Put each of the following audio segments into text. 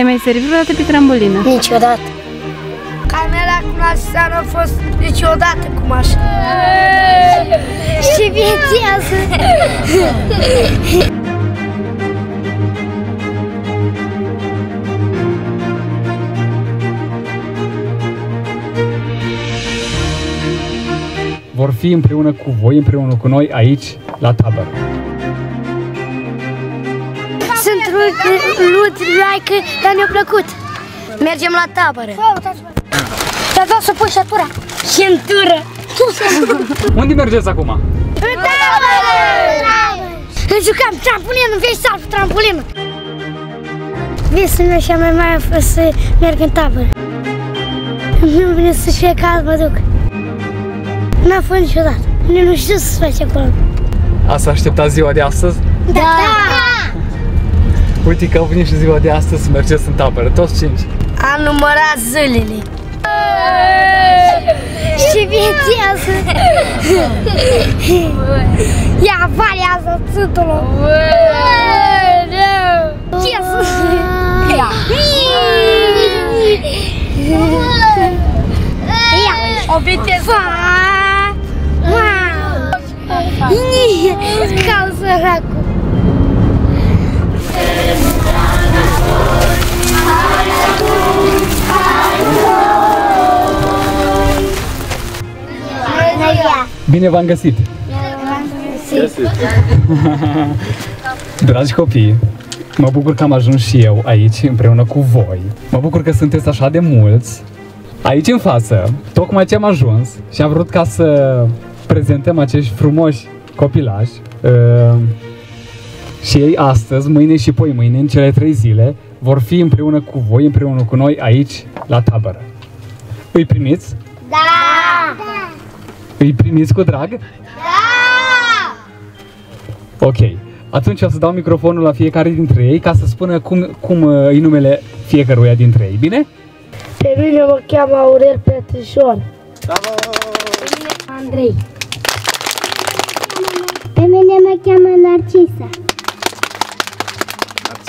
Te mai servi vreodată pe trambulină? Niciodată. Camera cu mașina nu a fost niciodată cu mașina. Și viețează. Vor fi împreună cu voi, împreună cu noi aici, la tabără. Sunt lucruri like, dar ne-a plăcut. Mergem la tabără. Te-a dat să pui șatura. Și în tură. Unde mergeți acum? În tabără! Ne jucam trampolină, vezi salv trampolină. Visul meu și mai mare a fost să merg în tabără. Nu vine să fie cald, mă duc. N-a fost niciodată. Nu, nu știu să faci acolo. Ați așteptat ziua de astăzi? Da! Uite că au venit și ziua de astăzi să mergeți în tabără, toți cinci. Am numărat zilele. Și viețează. Ia variază țâtul. Ce să... Ia. O viteză. Cal săracul. Bine v-am găsit! Dragi copii, mă bucur că am ajuns și eu aici împreună cu voi. Mă bucur că sunteți așa de mulți. Aici în față, tocmai ce am ajuns și am vrut ca să prezentăm acești frumoși copilași uh, și ei astăzi, mâine și poi mâine, în cele trei zile, vor fi împreună cu voi, împreună cu noi aici, la tabără. Îi primiți? Da! Îi primiți cu drag? Da! Ok. Atunci o să dau microfonul la fiecare dintre ei ca să spună cum, cum uh, îi numele fiecăruia dintre ei, bine? Pe mine mă cheamă Aurel Petrișor. Bravo! Pe mine Andrei. Pe mine mă cheamă Narcisa.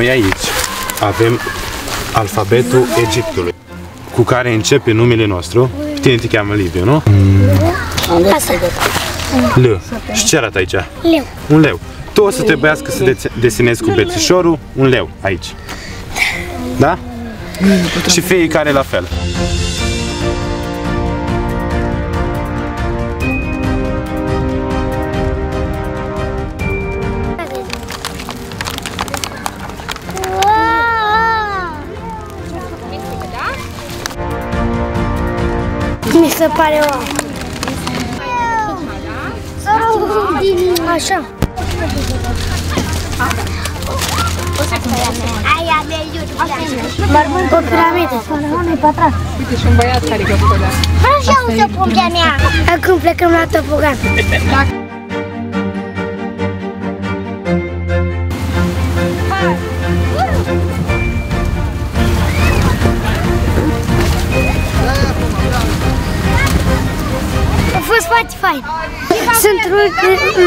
Noi aici avem alfabetul Egiptului, cu care începe numele nostru. Tine te cheamă Liviu, nu? Asta. L. Și ce arată aici? Leu. Un leu. Tu o să trebuiască să de- desenezi cu bețișorul un leu aici. Da? Și fiecare la fel. Mi se pare o Așa. Aia de iubi. Barbân pe piramidă. Faraonul pătrat. Uite și un băiat care găpălea. Așa o să pun pe mea. Acum plecăm la topogan. A foarte fain. Sunt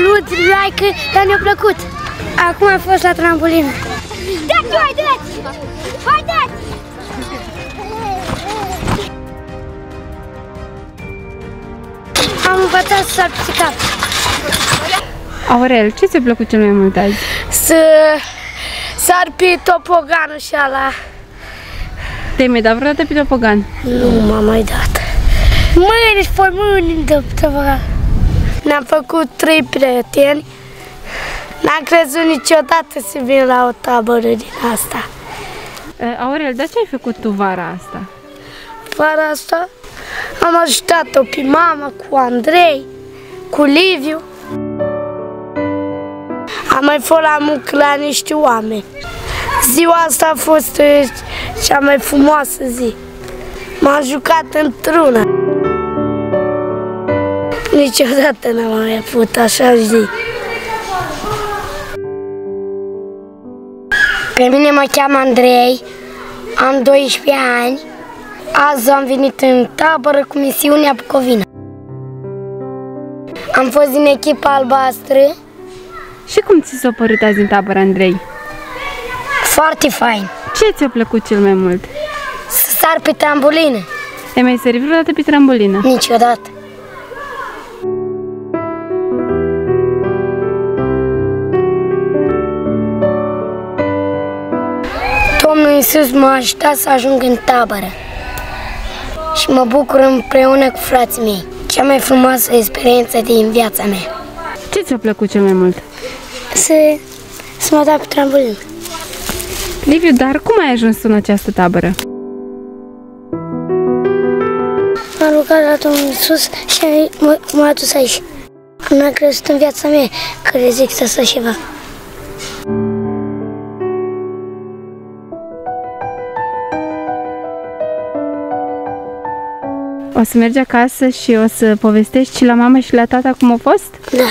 lucruri like, dar ne-a plăcut. Acum am fost la trampolină. Dați, hai, dați! Hai, dați! Am învățat să sar pe cap. Aurel, ce ți-a plăcut cel mai mult azi? Să sar pe topoganul și ala. Te-ai mai dat vreodată pe topogan? Nu m-a mai dat. Mâine și poi mâine de topogan. Ne-am făcut trei prieteni. N-am crezut niciodată să vin la o tabără din asta. Uh, Aurel, dar ce ai făcut tu vara asta? Fără asta am ajutat-o pe mama cu Andrei, cu Liviu. Am mai fost la muncă la niște oameni. Ziua asta a fost uh, cea mai frumoasă zi. M-am jucat într-una. Niciodată n-am mai avut așa zi. Pe mine mă cheamă Andrei, am 12 ani. Azi am venit în tabără cu misiunea Bucovina. Am fost din echipa albastră, Și cum ți s-a părut azi în tabără, Andrei? foarte fain. Ce ți-a plăcut cel mai mult? Să sar pe trambulină, Te mai sări vreodată pe trambulină? niciodată. Iisus m-a ajutat să ajung în tabără și mă bucur împreună cu frații mei. Cea mai frumoasă experiență din viața mea. Ce ți-a plăcut cel mai mult? Să, să mă dau pe trambulină. Liviu, dar cum ai ajuns tu în această tabără? M-am rugat la Domnul Iisus și m- m-a adus aici. Nu am crezut în viața mea că rezistă așa ceva. O să mergi acasă și o să povestești și la mama și la tata cum a fost? Da.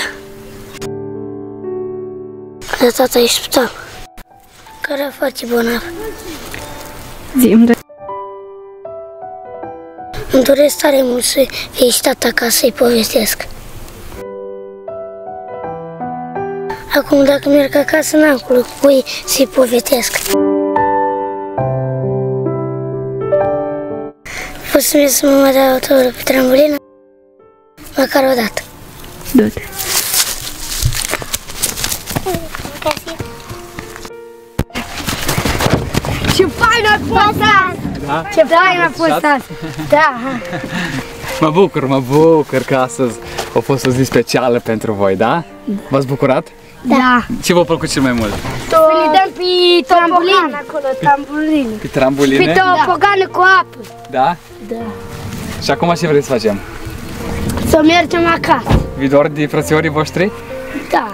La tata e spital. Care a foarte bolnav. Zi, îmi dă- Îmi doresc tare mult să fie și tata ca să-i povestesc. Acum dacă merg acasă n-am cu cui să-i povestesc. Poți să mergi să mă mai dau o tură pe trambulină? Măcar o dată. du-te. Ce fain a fost azi! Da? Ce fain a fost azi! Da! Mă bucur, mă bucur că astăzi a fost o zi specială pentru voi, da? V-ați bucurat? Da! Ce v-a plăcut cel mai mult? Să le dăm pe trambulină acolo, trambulină. Pe trambuline? Pe o pogană cu apă. Da? Da. Și acum ce vreți să facem? Să mergem acasă. Vi dor de frățiorii voștri? Da.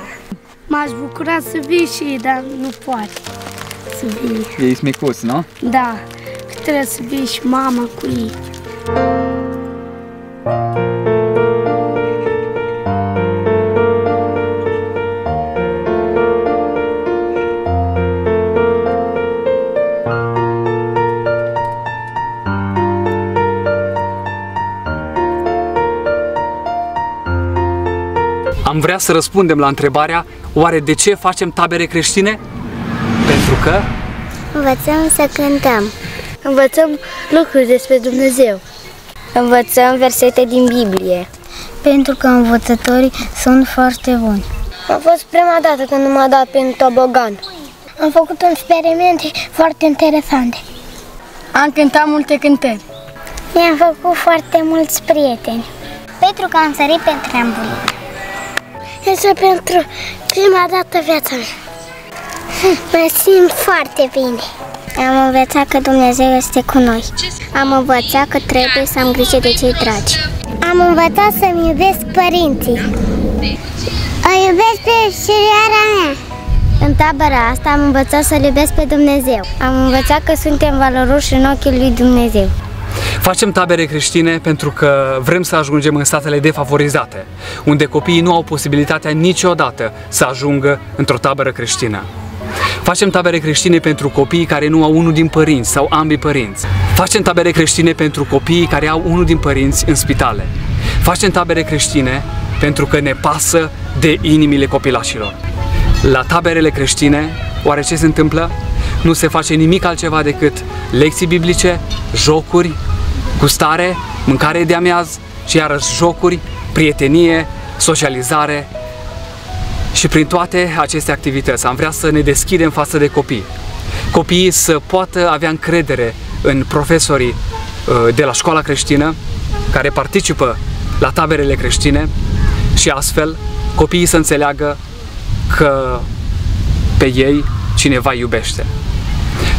M-aș bucura să vii și ei, dar nu poate să vii. Ei sunt micuți, nu? Da. Că trebuie să vii și mama cu ei. Am vrea să răspundem la întrebarea oare de ce facem tabere creștine? Pentru că Învățăm să cântăm. Învățăm lucruri despre Dumnezeu. Învățăm versete din Biblie. Pentru că învățătorii sunt foarte buni. A fost prima dată când m-a dat pe tobogan. Am făcut experimente foarte interesante. Am cântat multe cântări. Mi-am făcut foarte mulți prieteni. Pentru că am sărit pe trambulină. Este pentru prima dată viața mea. Mă simt foarte bine. Am învățat că Dumnezeu este cu noi. Am învățat că trebuie să am grijă de cei dragi. Am învățat să-mi iubesc părinții. O iubesc pe surioara mea. În tabăra asta am învățat să-L iubesc pe Dumnezeu. Am învățat că suntem valoroși în ochii lui Dumnezeu. Facem tabere creștine pentru că vrem să ajungem în statele defavorizate, unde copiii nu au posibilitatea niciodată să ajungă într-o tabără creștină. Facem tabere creștine pentru copiii care nu au unul din părinți sau ambii părinți. Facem tabere creștine pentru copiii care au unul din părinți în spitale. Facem tabere creștine pentru că ne pasă de inimile copilașilor. La taberele creștine, oare ce se întâmplă? Nu se face nimic altceva decât lecții biblice, jocuri, gustare, mâncare de amiaz și iarăși jocuri, prietenie, socializare și prin toate aceste activități am vrea să ne deschidem față de copii. Copiii să poată avea încredere în profesorii uh, de la școala creștină care participă la taberele creștine și astfel copiii să înțeleagă că pe ei cineva iubește.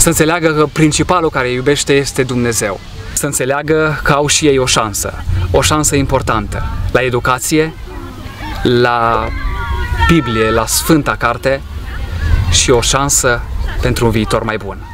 Să înțeleagă că principalul care iubește este Dumnezeu. Să înțeleagă că au și ei o șansă, o șansă importantă la educație, la Biblie, la Sfânta Carte și o șansă pentru un viitor mai bun.